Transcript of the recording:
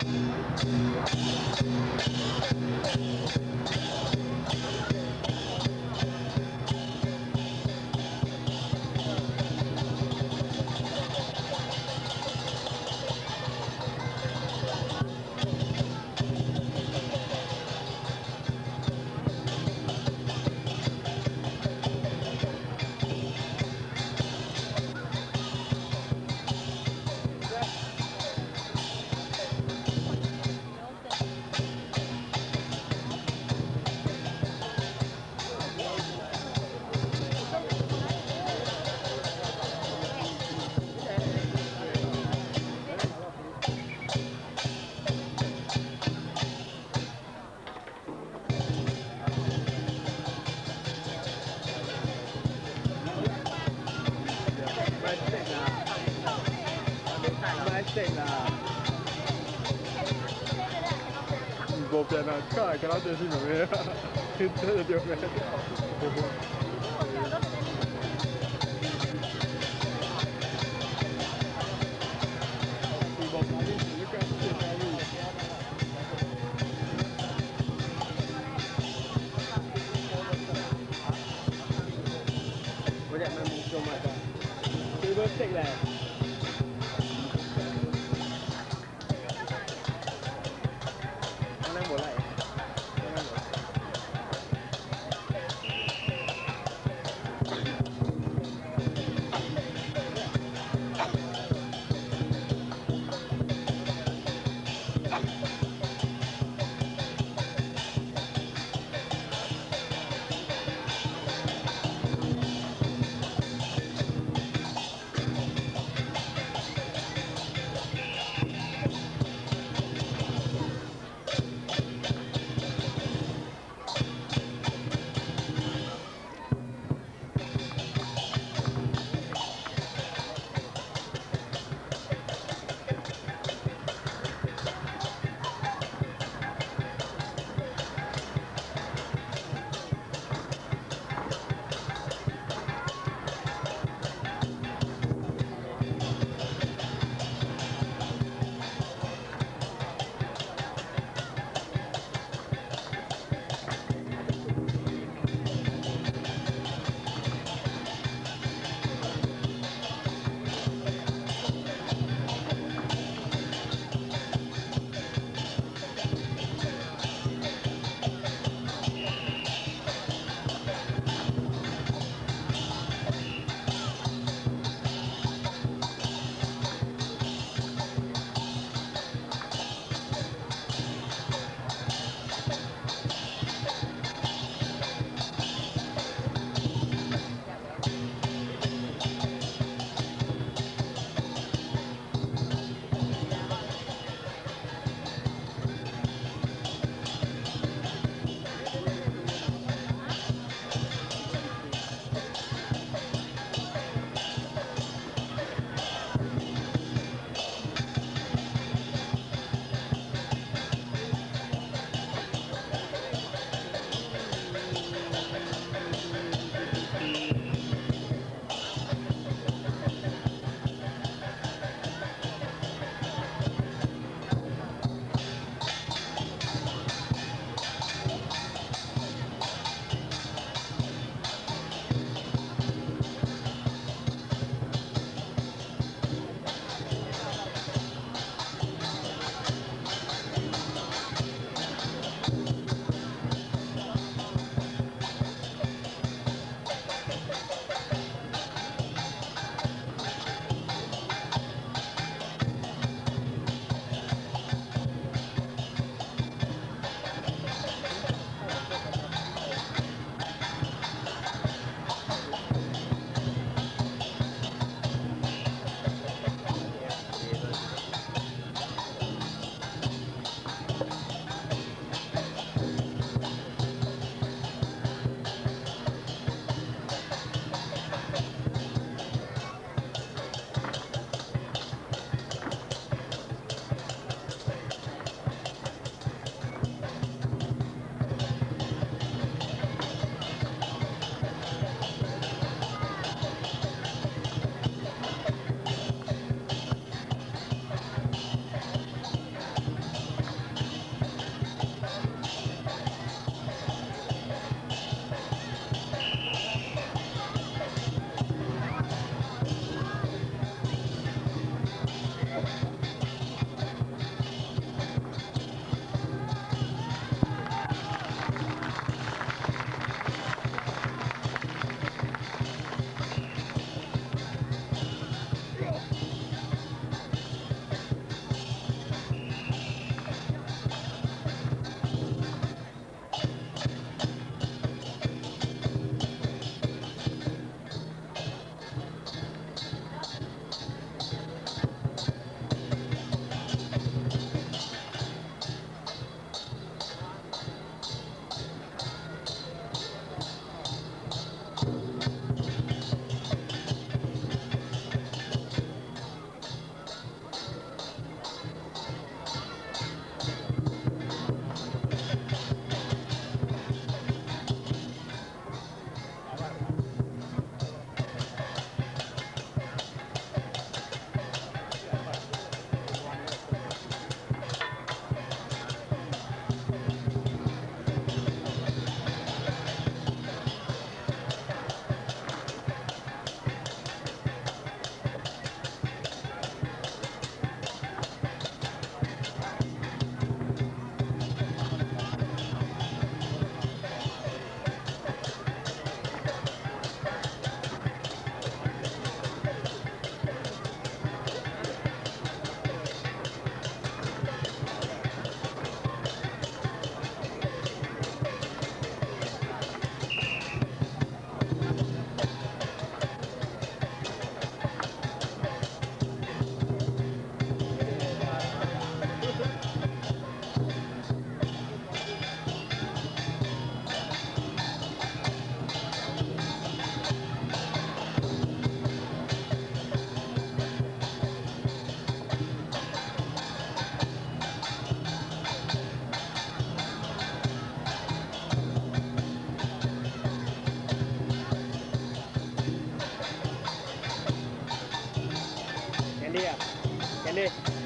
Thank you. 无变啊，看来跟他就是两个，真的对咩？我哋咪冇做埋㗎，最多识咧。 it.